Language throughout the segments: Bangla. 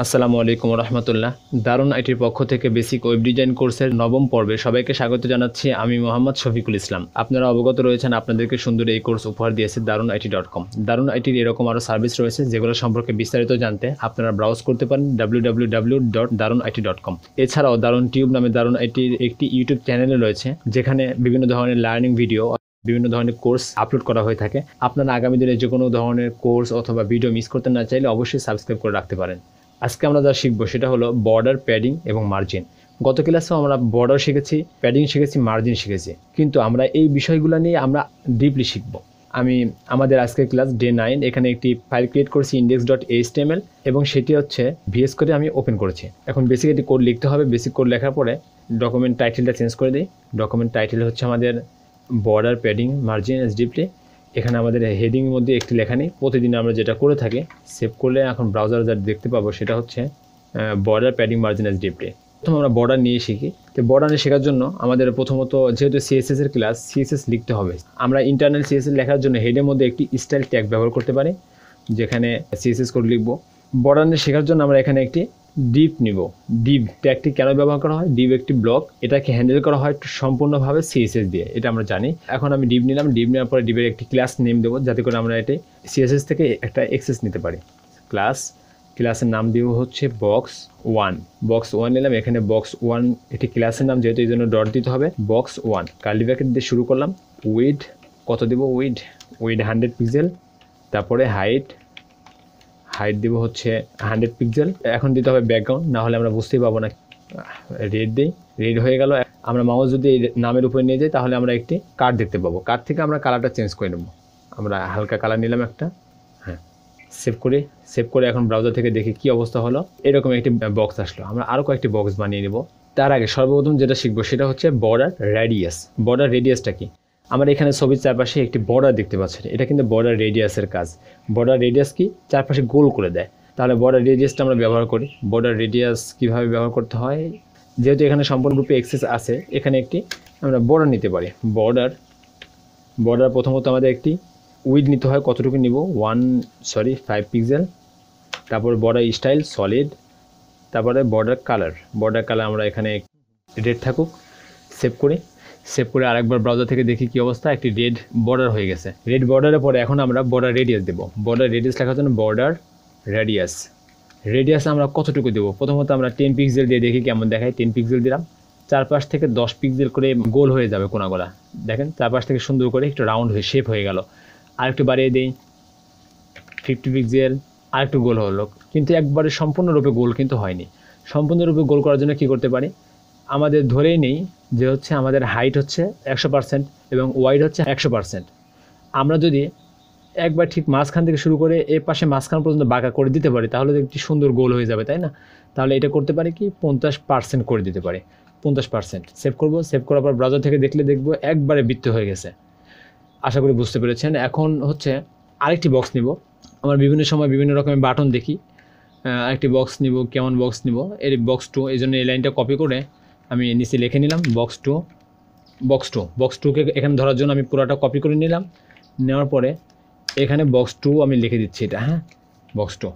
আসসালামু আলাইকুম রহমতুল্লাহ দারুণ আইটির পক্ষ থেকে বেসিক ওয়েব ডিজাইন কোর্সের নবম পর্বে সবাইকে স্বাগত জানাচ্ছি, আমি মোহাম্মদ শফিকুল ইসলাম। আপনারা অবগত রয়েছেন, আপনাদেরকে সুন্দর এই কোর্স উপহার দিয়েছে দারুণ আইটি ডট কম। দারুণ আইটির এরকম আরও সার্ভিস রয়েছে, যেগুলো সম্পর্কে বিস্তারিত জানতে আপনারা ব্রাউজ করতে পারেন W dot Darun IT dot com এছাড়াও দারুণ টিউব নামে দারুণ আইটির একটি ইউটিউব চ্যানেলে রয়েছে, যেখানে বিভিন্ন ধরনের লার্নিং ভিডিও, বিভিন্ন ধরনের কোর্স আপলোড করা হয়ে থাকে। আপনারা আগামী দিনে যে কোনো ধরনের কোর্স অথবা ভিডিও মিস করতে না চাইলে অবশ্যই সাবস্ক্রাইব করে রাখতে পারেন। আজকে আমরা যা শিখব সেটা হলো বর্ডার প্যাডিং এবং মার্জিন গত ক্লাসেও আমরা বর্ডার শিখেছি প্যাডিং শিখেছি মার্জিন শিখেছি। কিন্তু আমরা এই বিষয়গুলো নিয়ে আমরা ডিপলি শিখব। আমি আমাদের আজকের ক্লাস ডে নাইন এখানে একটি ফাইল ক্রিয়েট করেছি ইন্ডেক্স ডট এইচটিএমএল এবং সেটি হচ্ছে ভিএস করে আমি ওপেন করেছি। এখন বেসিক একটি কোড লিখতে হবে। বেসিক কোড লেখার পরে ডকুমেন্ট টাইটেলটা চেঞ্জ করে দিই। ডকুমেন্ট টাইটেল হচ্ছে আমাদের বর্ডার প্যাডিং মার্জিন এস ডিপলি এখানে আমাদের হেডিংয়ের মধ্যে একটি লেখা নেই। প্রতিদিন আমরা যেটা করে থাকি সেভ করলে এখন ব্রাউজার যা দেখতে পাবো সেটা হচ্ছে বর্ডার প্যাডিং মার্জিন এস ডিপলি প্রথম আমরা বর্ডার নিয়ে শিখি। তো বর্ডার শেখার জন্য আমাদের প্রথমত যেহেতু সিএসএস এর ক্লাস সিএসএস লিখতে হবে। আমরা ইন্টারনাল সিএসএস লেখার জন্য হেডের মধ্যে একটি স্টাইল ট্যাগ ব্যবহার করতে পারি, যেখানে সিএসএস কোড লিখব। বর্ডার শেখার জন্য আমরা এখানে একটি ডিপ নিব। ডিপ ট্যাগটি কেন ব্যবহার করা হয়? ডিপ একটি ব্লক এটাকে হ্যান্ডেল করা হয় সম্পূর্ণভাবে সিএসএস দিয়ে। এটা আমরা জানি। এখন আমি ডিপ নিলাম। ডিপ নেওয়ার পরে ডিপের একটি ক্লাস নেম দেবো যাতে করে আমরা এটি সিএসএস থেকে একটা এক্সেস নিতে পারি। ক্লাস ক্লাসের নাম দিব হচ্ছে বক্স ওয়ান বক্স ওয়ান নিলাম। এখানে বক্স ওয়ান এটি ক্লাসের নাম যেহেতু এই জন্য ডট দিতে হবে। বক্স ওয়ান কার্লি ব্যাকেট দিয়ে শুরু করলাম। উইড কত দিব? উইড উইড হান্ড্রেড পিক্সেল তারপরে হাইট হাইট দিব হচ্ছে হান্ড্রেড পিক্সেল এখন দিতে হবে ব্যাকগ্রাউন্ড না হলে আমরা বুঝতেই পাবো না রেড দিই। রেড হয়ে গেল, আমরা মাউস যদি এই নামের উপরে নিয়ে যাই, তাহলে আমরা একটি কার্ড দেখতে পাবো। কার্ড থেকে আমরা কালারটা চেঞ্জ করে নেব। আমরা হালকা কালার নিলাম একটা। হ্যাঁ সেভ করে সেভ করে এখন ব্রাউজার থেকে দেখি কি অবস্থা হলো। এরকম একটি বক্স আসলো। আমরা আরও কয়েকটি বক্স বানিয়ে নেব। তার আগে সর্বপ্রথম যেটা শিখব, সেটা হচ্ছে বর্ডার রেডিয়াস বর্ডার রেডিয়াসটা কি? আমরা এখানে ছবির চারপাশে একটি বর্ডার দেখতে পাচ্ছেন। এটা কিন্তু বর্ডার রেডিয়াসের কাজ। বর্ডার রেডিয়াস কি? চারপাশে গোল করে দেয়। তাহলে বর্ডার রেডিয়াসটা আমরা ব্যবহার করি। বর্ডার রেডিয়াস কীভাবে ব্যবহার করতে হয়? যেহেতু এখানে সম্পূর্ণরূপে এক্সেস আছে, এখানে একটি আমরা বর্ডার নিতে পারি। বর্ডার বর্ডার প্রথমত আমাদের একটি উইড নিতে হয়, কতটুকু নিব? ওয়ান সরি ফাইভ পিক্সেল তারপর বর্ডার স্টাইল সলিড তারপরে বর্ডার কালার বর্ডার কালার আমরা এখানে রেড থাকুক সেভ করি। সেভ করে আরেকবার ব্রাউজার থেকে দেখি কি অবস্থা, একটি রেড বর্ডার হয়ে গেছে। রেড বর্ডারের পরে এখন আমরা বর্ডার রেডিয়াস দেবো। বর্ডার রেডিয়াস লেখার জন্য বর্ডার রেডিয়াস রেডিয়াস আমরা কতটুকু দেবো? প্রথমত আমরা টেন পিক্সেল দিয়ে দেখি কেমন দেখায়। টেন পিক্সেল দিলাম। চারপাশ থেকে দশ পিক্সেল করে গোল হয়ে যাবে কোনাগোলা। দেখেন, চারপাশ থেকে সুন্দর করে একটু রাউন্ড হয়ে শেপ হয়ে গেল। আরেকটু বাড়িয়ে দিই। ফিফটি পিক্সেল আরেকটু গোল হলো। কিন্তু একবারে সম্পূর্ণরূপে গোল কিন্তু হয়নি। সম্পূর্ণরূপে গোল করার জন্য কী করতে পারি? আমাদের ধরেই নেই যে হচ্ছে আমাদের হাইট হচ্ছে একশো পার্সেন্ট এবং ওয়াইড হচ্ছে একশো পার্সেন্ট আমরা যদি একবার ঠিক মাঝখান থেকে শুরু করে এ পাশে মাঝখান পর্যন্ত বাঁকা করে দিতে পারি, তাহলে একটি সুন্দর গোল হয়ে যাবে, তাই না? তাহলে এটা করতে পারি কি? পঞ্চাশ পার্সেন্ট করে দিতে পারি। পঞ্চাশ পার্সেন্ট সেভ করব সেভ করার পর ব্রাউজার থেকে দেখলে দেখব একবারে বৃত্ত হয়ে গেছে। আশা করি বুঝতে পেরেছেন। এখন হচ্ছে আরেকটি বক্স নিব। আমার বিভিন্ন সময় বিভিন্ন রকমের বাটন দেখি। আরেকটি বক্স নিব, কেমন বক্স নিব? এর বক্স টু এই জন্য এই লাইনটা কপি করে আমি নিচে লিখে নিলাম box two box two box টুকে এখানে ধরার জন্য আমি পুরোটা কপি করে নিলাম। নেওয়ার পরে এখানে বক্স টু আমি লিখে দিচ্ছি এটা হ্যাঁ? বক্স টু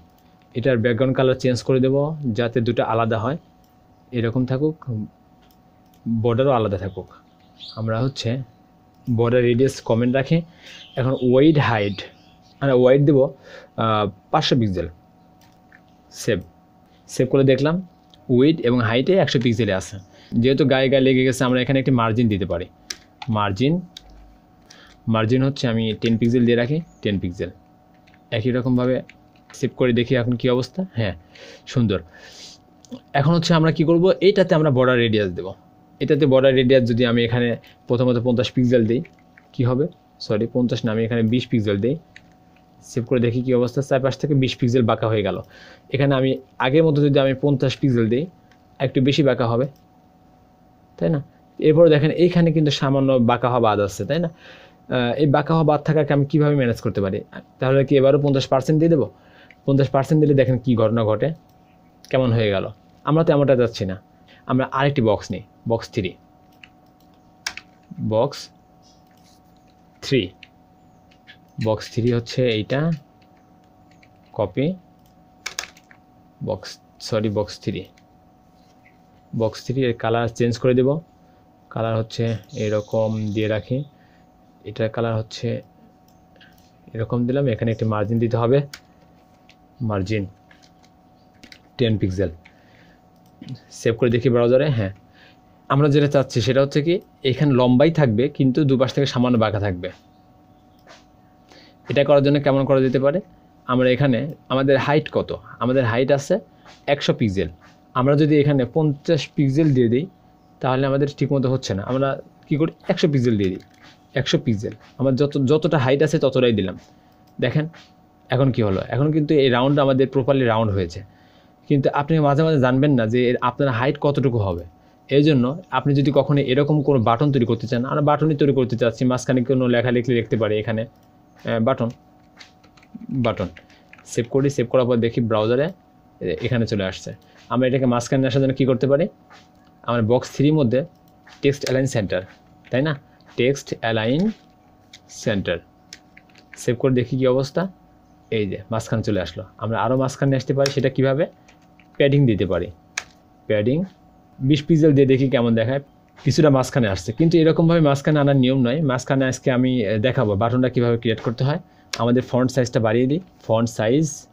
এটার ব্যাকগ্রাউন্ড কালার চেঞ্জ করে দেব যাতে দুটো আলাদা হয়। এরকম থাকুক বর্ডারও আলাদা থাকুক। আমরা হচ্ছে বর্ডার রেডিয়াস কমেন্ট রাখি। এখন ওয়াইড হাইট আমরা ওয়াইড দেবো পাঁচশো পিক্সেল সেভ সেভ করে দেখলাম উইড এবং হাইটে একশো পিক্সেলে আছে। যেহেতু গায়ে গায়ে লেগে গেছে, আমরা এখানে একটি মার্জিন দিতে পারি। মার্জিন মার্জিন হচ্ছে আমি টেন পিক্সেল দিয়ে রাখি টেন পিক্সেল একই রকমভাবে সেভ করে দেখি এখন কি অবস্থা। হ্যাঁ সুন্দর। এখন হচ্ছে আমরা কি করব? এইটাতে আমরা বর্ডার রেডিয়াস দেবো। এটাতে বর্ডার রেডিয়াস যদি আমি এখানে প্রথমত পঞ্চাশ পিক্সেল দিই, কী হবে? সরি পঞ্চাশ না, আমি এখানে বিশ পিক্সেল দিই। সেভ করে দেখি কি অবস্থা। চারপাশ থেকে বিশ পিক্সেল বাঁকা হয়ে গেল। এখানে আমি আগের মতো যদি আমি পঞ্চাশ পিক্সেল দিই, একটু বেশি বাঁকা হবে। তাই না? এরপরে দেখেন এইখানে কিন্তু সামান্য বাঁকা হওয়া বাদ আছে, তাই না? এই বাঁকা হওয়া বাদ থাকাকে আমি কীভাবে ম্যানেজ করতে পারি? তাহলে কি এবারও পঞ্চাশ পার্সেন্ট দিয়ে দেবো? পঞ্চাশ পার্সেন্ট দিলে দেখেন কী ঘটনা ঘটে? কেমন হয়ে গেল? আমরা তো এমনটা যাচ্ছি না। আমরা আরেকটি বক্স নিই। Box three box three box three হচ্ছে এইটা। Copy box sorry box three box three এর কালার চেঞ্জ করে দেব। কালার হচ্ছে এরকম দিয়ে রাখি। এটার কালার হচ্ছে এরকম দিলাম, এখানে একটি মার্জিন দিতে হবে। মার্জিন টেন পিক্সেল সেভ করে দেখি ব্রাউজারে হ্যাঁ। আমরা যেটা চাচ্ছি সেটা হচ্ছে কি, এখানে লম্বাই থাকবে, কিন্তু দুপাশ থেকে সামান্য বাঁকা থাকবে। এটা করার জন্য কেমন করা যেতে পারে? আমরা এখানে, আমাদের হাইট কত? আমাদের হাইট আছে একশো পিক্সেল আমরা যদি এখানে পঞ্চাশ পিক্সেল দিয়ে দিই, তাহলে আমাদের ঠিকমতো হচ্ছে না। আমরা কী করি? একশো পিক্সেল দিয়ে দিই। একশো পিক্সেল আমার যত, যতটা হাইট আছে ততটাই দিলাম। দেখেন, এখন কি হলো? এখন কিন্তু এই রাউন্ড আমাদের প্রপারলি রাউন্ড হয়েছে। কিন্তু আপনি মাঝে মাঝে জানবেন না যে আপনার হাইট কতটুকু হবে। এই জন্য আপনি যদি কখনো এরকম কোনো বাটন তৈরি করতে চান, আমরা বাটনই তৈরি করতে চাচ্ছি, মাঝখানে কোনো লেখা লিখলে লিখতে পারি এখানে বাটন বাটন সেভ করি সেভ করার পর দেখি ব্রাউজারে এখানে চলে আসছে। আমরা এটাকে মাঝখানে আসার জন্য কী করতে পারি? আমার বক্স থ্রির মধ্যে টেক্সট অ্যালাইন সেন্টার তাই না? টেক্সট অ্যালাইন সেন্টার সেভ করে দেখি কী অবস্থা। এই যে, মাঝখানে চলে আসলো। আমরা আরও মাঝখানে আসতে পারি, সেটা কীভাবে? প্যাডিং দিতে পারি। প্যাডিং বিশ পিক্সেল দিয়ে দেখি কেমন দেখায়। কিছুটা মাঝখানে আসছে। কিন্তু এরকমভাবে মাঝখানে আনার নিয়ম নয়। মাঝখানে আজকে আমি দেখাবো বাটনটা কীভাবে ক্রিয়েট করতে হয়। আমাদের ফন্ট সাইজটা বাড়িয়ে দিই। ফন্ট সাইজ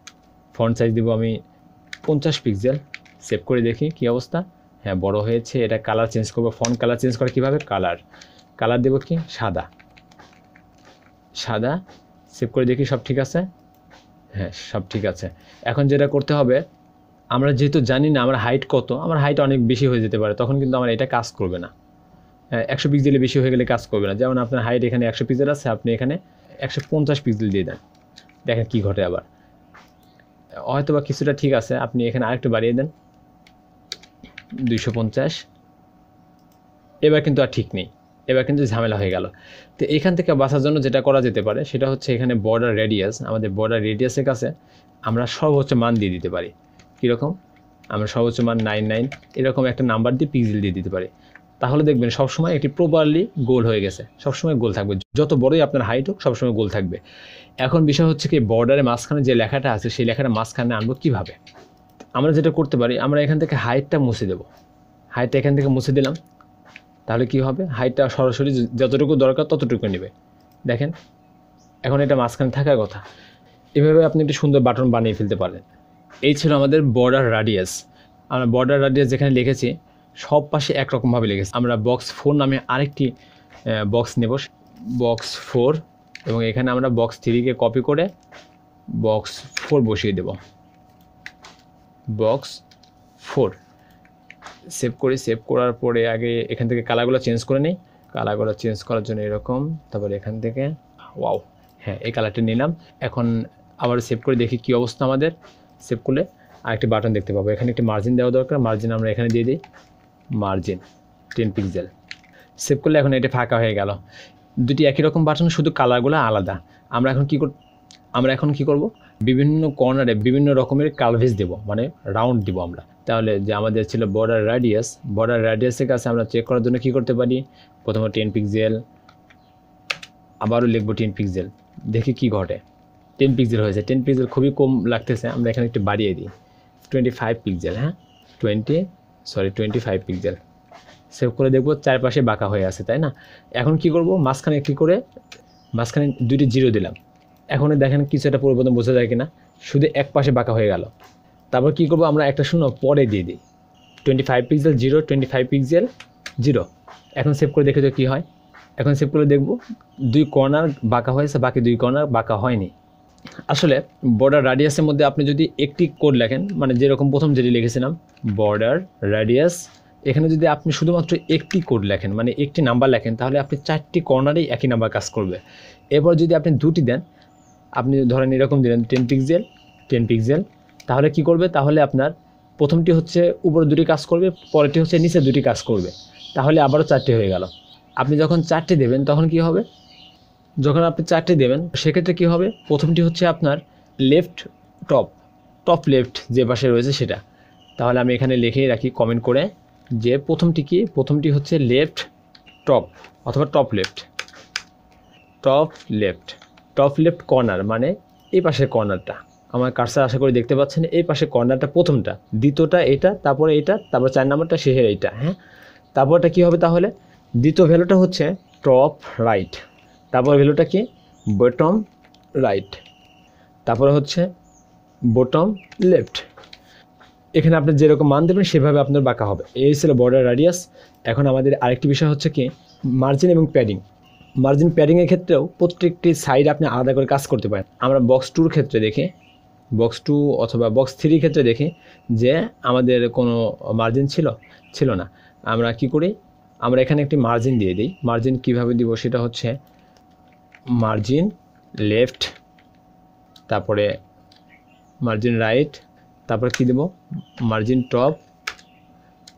ফন্ট সাইজ দেবো আমি পঞ্চাশ পিক্সেল সেভ করে দেখি কী অবস্থা। হ্যাঁ বড় হয়েছে, এটা কালার চেঞ্জ করব। ফন্ট কালার চেঞ্জ করে কীভাবে? কালার কালার দেবো কি? সাদা। সাদা সেভ করে দেখি সব ঠিক আছে? হ্যাঁ সব ঠিক আছে। এখন যেটা করতে হবে, আমরা যেহেতু জানি না আমার হাইট কত, আমার হাইট অনেক বেশি হয়ে যেতে পারে, তখন কিন্তু আমার এটা কাজ করবে না। হ্যাঁ একশো পিক্সেলে বেশি হয়ে গেলে কাজ করবে না। যেমন আপনার হাইট এখানে একশো পিক্সেল আছে, আপনি এখানে একশো পঞ্চাশ পিক্সেল দিয়ে দেন। দেখেন কী ঘটে আবার। হয়তো বা কিছুটা ঠিক আছে, আপনি এখানে আরেকটু বাড়িয়ে দেন। দুইশো পঞ্চাশ। এবার কিন্তু আর ঠিক নেই। এবার কিন্তু ঝামেলা হয়ে গেল। তো এখান থেকে বাঁচার জন্য যেটা করা যেতে পারে, সেটা হচ্ছে এখানে বর্ডার রেডিয়াস আমাদের বর্ডার রেডিয়াসের কাছে আমরা সর্বোচ্চ মান দিয়ে দিতে পারি। কীরকম? আমরা সর্বোচ্চ মান নাইন নাইন এরকম একটা নাম্বার দিয়ে পিক্সেল দিয়ে দিতে পারি। তাহলে দেখবেন সবসময় একটি প্রপারলি গোল হয়ে গেছে। সবসময় গোল থাকবে। যত বড়ই আপনার হাইট হোক, সবসময় গোল থাকবে। এখন বিষয় হচ্ছে কি বর্ডারের মাঝখানে যে লেখাটা আছে, সেই লেখাটা মাঝখানে আনব কীভাবে? আমরা যেটা করতে পারি, আমরা এখান থেকে হাইটটা মুছে দেবো। হাইটটা এখান থেকে মুছে দিলাম, তাহলে কি হবে? হাইটটা সরাসরি যতটুকু দরকার ততটুকু নেবে। দেখেন, এখন এটা মাঝখানে থাকার কথা। এভাবে আপনি একটি সুন্দর বাটন বানিয়ে ফেলতে পারেন এই ছিল আমাদের বর্ডার রাডিয়াস আমরা বর্ডার রাডিয়াস যেখানে লিখেছি, সব পাশে একরকমভাবে লিখেছি। আমরা বক্স ফোর নামে আরেকটি বক্স নেব। বক্স ফোর এবং এখানে আমরা বক্স থ্রিকে কপি করে বক্স ফোর বসিয়ে দেব। বক্স ফোর সেভ করি সেভ করার পরে আগে এখান থেকে কালারগুলো চেঞ্জ করে নিই। কালারগুলো চেঞ্জ করার জন্য এরকম, তারপরে এখান থেকে ওয়াও হ্যাঁ এই কালারটা নিলাম। এখন আবার সেভ করে দেখি কী অবস্থা আমাদের। সেভ করলে আরেকটি বাটন দেখতে পাবো। এখানে একটি মার্জিন দেওয়া দরকার। মার্জিন আমরা এখানে দিয়ে দিই। মার্জিন টেন পিক্সেল সেভ করলে এখন এটা ফাঁকা হয়ে গেল। দুটি একই রকম বাটন শুধু কালারগুলো আলাদা। আমরা এখন কী কর আমরা এখন কি করব? বিভিন্ন কর্নারে বিভিন্ন রকমের কালভেজ দেব মানে রাউন্ড দিব আমরা। তাহলে যে আমাদের ছিল বর্ডার রাডিয়াস বর্ডার রাডিয়াসের কাছে আমরা চেক করার জন্য কি করতে পারি? প্রথমে টেন পিক্সেল আবারও লিখব টেন পিক্সেল দেখি কি ঘটে। টেন পিক্সেল হয়েছে। টেন পিক্সেল খুবই কম লাগতেছে, আমরা এখানে একটু বাড়িয়ে দিই। টোয়েন্টি ফাইভ পিক্সেল হ্যাঁ? Twenty sorry twenty five pixel save করে দেখব চারপাশে বাঁকা হয়ে আছে, তাই না? এখন কি করব? মাঝখানে কী করে? মাঝখানে দুটি জিরো দিলাম। এখন দেখেন কিছু একটা পরিবর্তন বোঝা যায় কিনা। শুধু এক পাশে বাঁকা হয়ে গেল। তারপর কী করব আমরা একটা শূন্য পরে দিয়ে দিই। Twenty five pixel zero twenty five pixel zero এখন সেভ করে দেখে তো কী হয়? এখন সেভ করে দেখব, দুই কর্নার বাঁকা হয়েছে, বাকি দুই কর্নার বাঁকা হয়নি। আসলে বর্ডার রাডিয়াসের মধ্যে আপনি যদি একটি কোড লেখেন মানে যেরকম প্রথম যেটি লিখেছিলাম বর্ডার রাডিয়াস এখানে যদি আপনি শুধুমাত্র একটি কোড লেখেন মানে একটি নাম্বার লেখেন, তাহলে আপনি চারটি কর্নারেই একই নাম্বার কাজ করবে। এরপর যদি আপনি দুটি দেন আপনি ধরেন এরকম দিলেন টেন পিক্সেল টেন পিক্সেল তাহলে কি করবে? তাহলে আপনার প্রথমটি হচ্ছে উপরে দুটি কাজ করবে, পরেরটি হচ্ছে নিচে দুটি কাজ করবে। তাহলে আবারও চারটি হয়ে গেল। আপনি যখন চারটি দেবেন, তখন কি হবে? যখন আপনি চারটি দেবেন, সেক্ষেত্রে কি হবে? প্রথমটি হচ্ছে আপনার লেফট টপ টপ লেফট যে পাশে রয়েছে সেটা। তাহলে আমি এখানে লিখেই রাখি কমেন্ট করে যে প্রথমটি কি? প্রথমটি হচ্ছে লেফট টপ অথবা top left top left top left corner মানে এই পাশের কর্নারটা আমার কার্সার আশা করি দেখতে পাচ্ছেন, এই পাশে কর্নারটা প্রথমটা, দ্বিতীয়টা এটা, তারপরে এটা, তারপর চার নাম্বারটা, শেষের এইটা হ্যাঁ? তারপরটা কী হবে তাহলে? দ্বিতীয় ভ্যালুটা হচ্ছে টপ রাইট তারপর ভ্যালুটা কি? বটম রাইট তারপরে হচ্ছে বটম লেফট এখানে আপনি যেরকম মান দেবেন, সেভাবে আপনার বাঁকা হবে। এই ছিল বর্ডার রাডিয়াস এখন আমাদের আরেকটি বিষয় হচ্ছে কি মার্জিন এবং প্যাডিং মার্জিন প্যাডিংয়ের ক্ষেত্রেও প্রত্যেকটি সাইড আপনি আলাদা করে কাজ করতে পারেন। আমরা বক্স টুর ক্ষেত্রে দেখি বক্স টু অথবা বক্স থ্রির ক্ষেত্রে দেখি যে আমাদের কোনো মার্জিন ছিল ছিল না। আমরা কি করি? আমরা এখানে একটি মার্জিন দিয়ে দিই। মার্জিন কীভাবে দিব? সেটা হচ্ছে মার্জিন লেফট তারপরে মার্জিন রাইট তারপরে কী দেব? মার্জিন টপ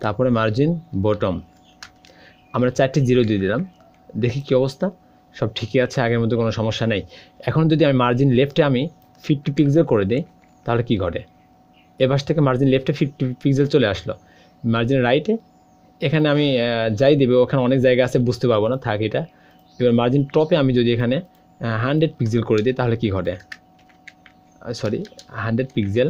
তারপরে মার্জিন বটম আমরা চারটি জিরো দিয়ে দিলাম। দেখি কী অবস্থা। সব ঠিকই আছে, আগের মধ্যে কোনো সমস্যা নেই। এখন যদি আমি মার্জিন লেফটে আমি ফিফটি পিক্সেল করে দিই, তাহলে কী ঘটে? এপাশ থেকে মার্জিন লেফটে ফিফটি পিক্সেল চলে আসলো। মার্জিন রাইটে এখানে আমি যাই দেবে, ওখানে অনেক জায়গা আছে, বুঝতে পারব না, থাক এটা। এবার মার্জিন টপে আমি যদি এখানে হান্ড্রেড পিক্সেল করে দিই, তাহলে কী ঘটে? সরি হান্ড্রেড পিক্সেল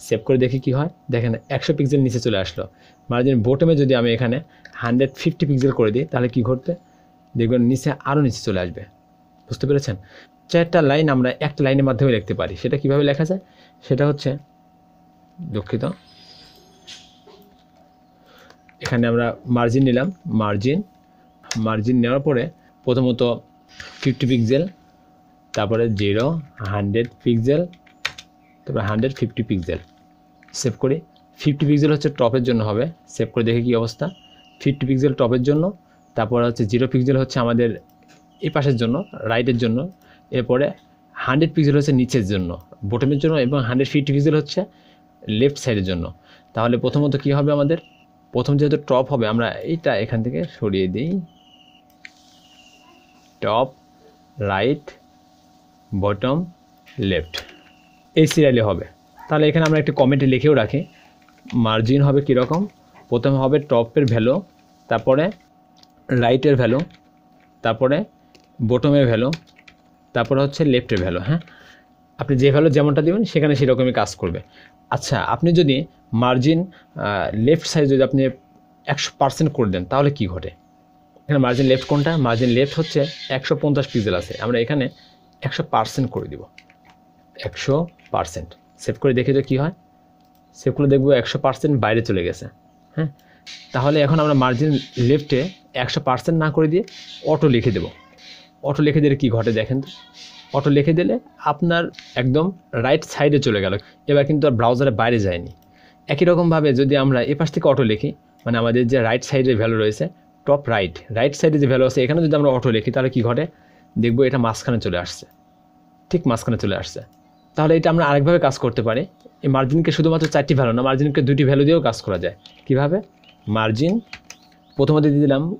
সেভ করে দেখি কি হয়। দেখেন, একশো পিক্সেল নিচে চলে আসলো। মার্জিন বোটমে যদি আমি এখানে হান্ড্রেড ফিফটি পিক্সেল করে দিই, তাহলে কী ঘটবে? দেখবেন নিচে আরও নিচে চলে আসবে। বুঝতে পেরেছেন? চারটা লাইন আমরা একটা লাইনের মাধ্যমে লিখতে পারি। সেটা কীভাবে লেখা যায়? সেটা হচ্ছে দুঃখিত। এখানে আমরা মার্জিন নিলাম। মার্জিন মার্জিন নেওয়ার পরে প্রথমত ফিফটি পিক্সেল তারপরে জিরো হান্ড্রেড পিক্সেল তারপরে হান্ড্রেড ফিফটি পিক্সেল সেভ করি। ফিফটি পিক্সেল হচ্ছে টপের জন্য হবে। সেভ করে দেখে কী অবস্থা। ফিফটি পিক্সেল টপের জন্য তারপর হচ্ছে জিরো পিক্সেল হচ্ছে আমাদের এই পাশের জন্য রাইটের জন্য, এরপরে হান্ড্রেড পিক্সেল হচ্ছে নিচের জন্য বটমের জন্য এবং হান্ড্রেড ফিফটি পিক্সেল হচ্ছে লেফট সাইডের জন্য। তাহলে প্রথমত কী হবে আমাদের? প্রথম যেহেতু টপ হবে, আমরা এইটা এখান থেকে সরিয়ে দিই। টপ রাইট বটম লেফট এই সিরিয়ালে হবে। তাহলে এখানে আমরা একটি কমেন্টে লিখেও রাখি। মার্জিন হবে কীরকম? প্রথমে হবে টপের ভ্যালু তারপরে রাইটের ভ্যালু তারপরে বটমের ভ্যালু তারপরে হচ্ছে লেফটের ভ্যালু হ্যাঁ? আপনি যে ভ্যালু যেমনটা দেবেন, সেখানে সেরকমই কাজ করবে। আচ্ছা আপনি যদি মার্জিন লেফট সাইড যদি আপনি একশো পার্সেন্ট করে দেন, তাহলে কি ঘটে? এখানে মার্জিন লেফট কোনটা? মার্জিন লেফট হচ্ছে একশো পঞ্চাশ পিক্সেল আছে। আমরা এখানে একশো পার্সেন্ট করে দিব। একশো পার্সেন্ট সেভ করে দেখে তো কী হয়। সেভ করে দেখব একশো পার্সেন্ট বাইরে চলে গেছে হ্যাঁ? তাহলে এখন আমরা মার্জিন লেফটে একশো পার্সেন্ট না করে দিয়ে অটো লিখে দেবো। অটো লিখে দিলে কী ঘটে দেখেন তো? অটো লিখে দিলে আপনার একদম রাইট সাইডে চলে গেল। এবার কিন্তু আর ব্রাউজারের বাইরে যায়নি। একই রকমভাবে যদি আমরা এ পাশ থেকে অটো লিখি মানে আমাদের যে রাইট সাইডের ভ্যালু রয়েছে টপ রাইট রাইট সাইডে যে ভ্যালু আছে, এখানে যদি আমরা অটো লিখি, তাহলে কী ঘটে? দেখব এটা মাঝখানে চলে আসছে। ঠিক মাঝখানে চলে আসছে। তাহলে এটা আমরা আরেকভাবে কাজ করতে পারি। এই মার্জিনকে শুধুমাত্র চারটি ভ্যালু না মার্জিনকে দুটি ভ্যালু দিয়েও কাজ করা যায়। কীভাবে? মার্জিন। প্রথমত দিয়ে দিলাম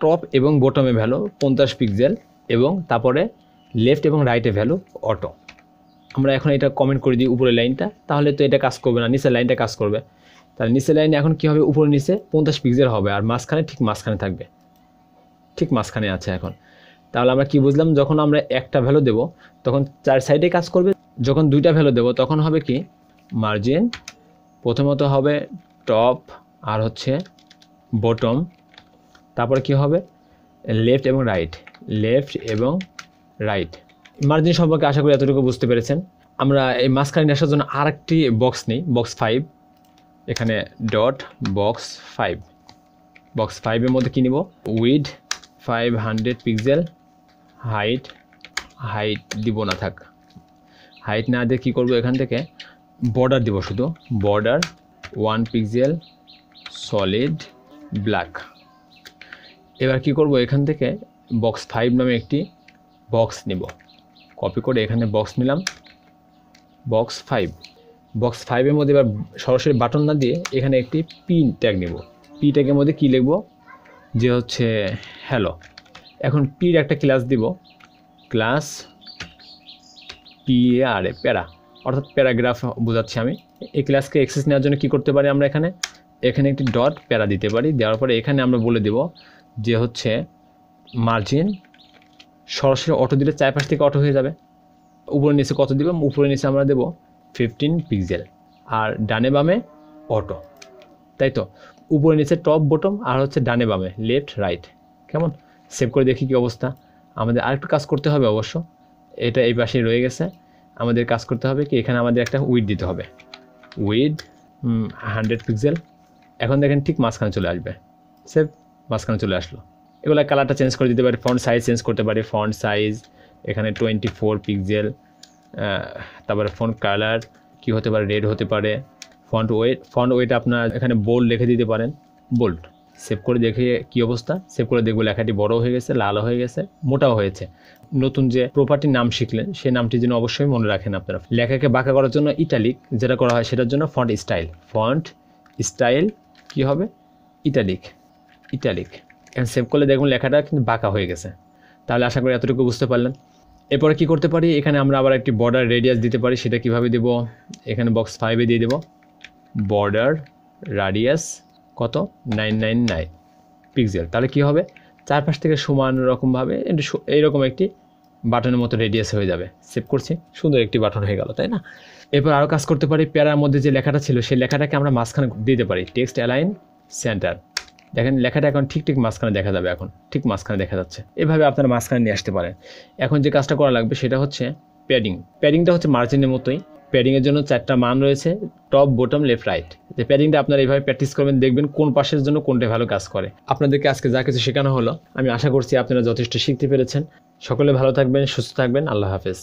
টপ এবং বটমে ভ্যালু পঞ্চাশ পিক্সেল এবং তারপরে লেফট এবং রাইটে ভ্যালু অটো। আমরা এখন এটা কমেন্ট করে দিই উপরের লাইনটা। তাহলে তো এটা কাজ করবে না, নিচের লাইনটা কাজ করবে। তাহলে নিচের লাইনে এখন কী হবে? উপরে নিচে পঞ্চাশ পিক্সেল হবে আর মাঝখানে ঠিক মাঝখানে থাকবে। ঠিক মাঝখানে আছে এখন। তাহলে আমরা কি বুঝলাম? যখন আমরা একটা ভ্যালু দেব, তখন চার সাইডে কাজ করবে। যখন দুইটা ভ্যালু দেব, তখন হবে কি? মার্জিন। প্রথমত হবে টপ আর হচ্ছে বটম তারপরে কি হবে? লেফট এবং রাইট লেফট এবং রাইট মার্জিন সম্পর্কে আশা করি এতটুকু বুঝতে পেরেছেন। আমরা এই মাঝখানে আসার জন্য আরেকটি বক্স নিই বক্স ফাইভ এখানে ডট বক্স ফাইভ বক্স ফাইভের মধ্যে কী নিব? Width five hundred pixel height height দিব না থাক। হাইট না দিয়ে কী করব এখান থেকে? বর্ডার দিব শুধু। Border one pixel solid black এবার কি করব? এখান থেকে বক্স ফাইভ নামে একটি বক্স নিব। কপি করে এখানে বক্স নিলাম। বক্স ফাইভ বক্স ফাইভের মধ্যে এবার সরাসরি বাটন না দিয়ে এখানে একটি পিন ট্যাগ নেব। পি ট্যাগের মধ্যে কী লিখব? যে হচ্ছে হ্যালো এখন পির একটা ক্লাস দিব। ক্লাস পি আর এ প্যারা। অর্থাৎ প্যারাগ্রাফ বোঝাচ্ছি আমি। এই ক্লাসকে অ্যাক্সেস নেওয়ার জন্য কী করতে পারি আমরা এখানে? এখানে একটি ডট প্যারা দিতে পারি। দেওয়ার পরে এখানে আমরা বলে দেব যে হচ্ছে মার্জিন সরাসরি অটো দিলে চারপাশ থেকে অটো হয়ে যাবে। উপরে নিচে কত দিব উপরে নিচে আমরা দেব ফিফটিন পিক্সেল আর ডানে বামে অটো তাই তো? উপরে নিচে টপ বটম আর হচ্ছে ডানে বামে লেফট রাইট কেমন? সেভ করে দেখি কী অবস্থা। আমাদের আরেকটু কাজ করতে হবে অবশ্য। এটা এই পাশেই রয়ে গেছে। আমাদের কাজ করতে হবে কি? এখানে আমাদের একটা উইড দিতে হবে। উইড হান্ড্রেড পিক্সেল এখন দেখেন ঠিক মাঝখানে চলে আসবে। সেভ মাঝখানে চলে আসলো। এগুলো কালারটা চেঞ্জ করে দিতে পারি ফন্ট সাইজ চেঞ্জ করতে পারি ফন্ট সাইজ এখানে টোয়েন্টি ফোর পিক্সেল তারপরে ফন্ট কালার কি হতে পারে রেড হতে পারে ফন্ট ওয়েট ফন্ট ওয়েট আপনার এখানে বোল্ড লিখে দিতে পারেন বোল্ড সেভ করে দেখে কি অবস্থা সেভ করে দেখব লেখাটি বড় হয়ে গেছে, লাল হয়ে গেছে, মোটাও হয়েছে। নতুন যে প্রপার্টির নাম শিখলেন, সেই নামটি যেন অবশ্যই মনে রাখেন আপনারা। লেখাকে বাঁকা করার জন্য ইটালিক যেটা করা হয় সেটার জন্য ফন্ট স্টাইল ফন্ট স্টাইল কি হবে? ইটালিক। ইটালিক। এখন সেভ করলে দেখুন লেখাটা কিন্তু বাঁকা হয়ে গেছে। তাহলে আশা করি এতটুকু বুঝতে পারলেন। এরপরে কি করতে পারি? এখানে আমরা আবার একটি বর্ডার রেডিয়াস দিতে পারি। সেটা কীভাবে দেব? এখানে বক্স ফাইভে দিয়ে দেব। বর্ডার রাডিয়াস কত? নাইন নাইন নাইন পিক্সেল তাহলে কি হবে? চারপাশ থেকে সমান রকমভাবে এইরকম একটি বাটনের মতো রেডিয়াস হয়ে যাবে। সেভ করছি। সুন্দর একটি বাটন হয়ে গেল, তাই না? এরপর আরও কাজ করতে পারি প্যারার মধ্যে যে লেখাটা ছিল, সেই লেখাটাকে আমরা মাঝখানে দিতে পারি। Text align centre. দেখেন লেখাটা এখন ঠিক ঠিক মাঝখানে দেখা যাবে এখন, ঠিক মাঝখানে দেখা যাচ্ছে। এভাবে আপনারা মাঝখানে নিয়ে আসতে পারেন। এখন যে কাজটা করা লাগবে সেটা হচ্ছে প্যাডিং। প্যাডিংটা হচ্ছে মার্জিনের মতোই। প্যাডিংয়ের জন্য চারটা মান রয়েছে, টপ, বটম, লেফট, রাইট। যে প্যাডিংটা আপনারা এইভাবে প্র্যাকটিস করবেন, দেখবেন কোন পাশের জন্য কোনটা ভালো কাজ করে। আপনাদেরকে আজকে যা কিছু শেখানো হলো, আমি আশা করছি আপনারা যথেষ্ট শিখতে পেরেছেন। সকলে ভালো থাকবেন, সুস্থ থাকবেন, আল্লাহ হাফেজ।